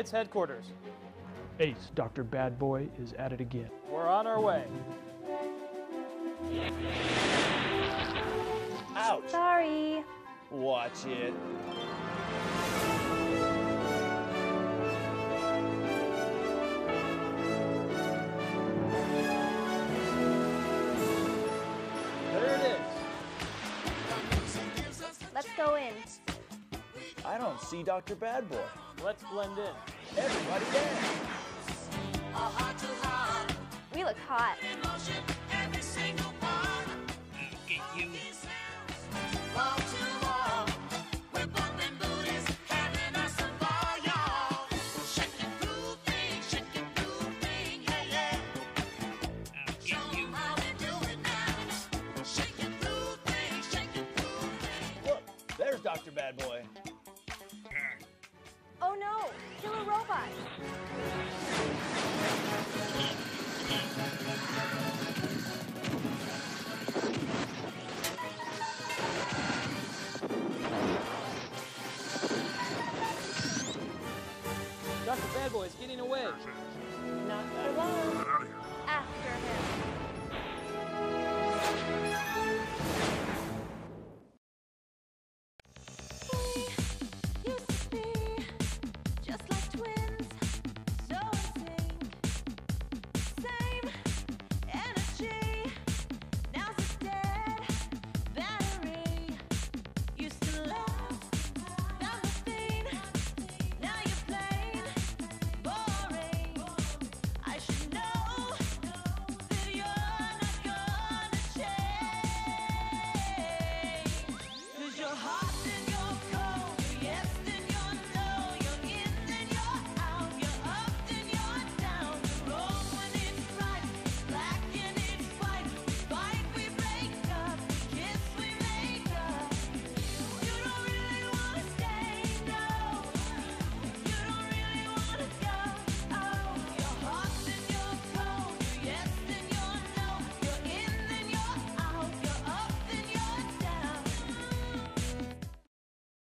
It's headquarters. Ace, Dr. Bad Boy, is at it again. We're on our way. Ouch! Sorry. Watch it. I see Dr. Bad Boy. Let's blend in. Everybody dance! We look hot. Look, there's Dr. Bad Boy. Oh no, killer robot. Dr. Bad Boy is getting away. Not for long.